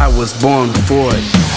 I was born for it.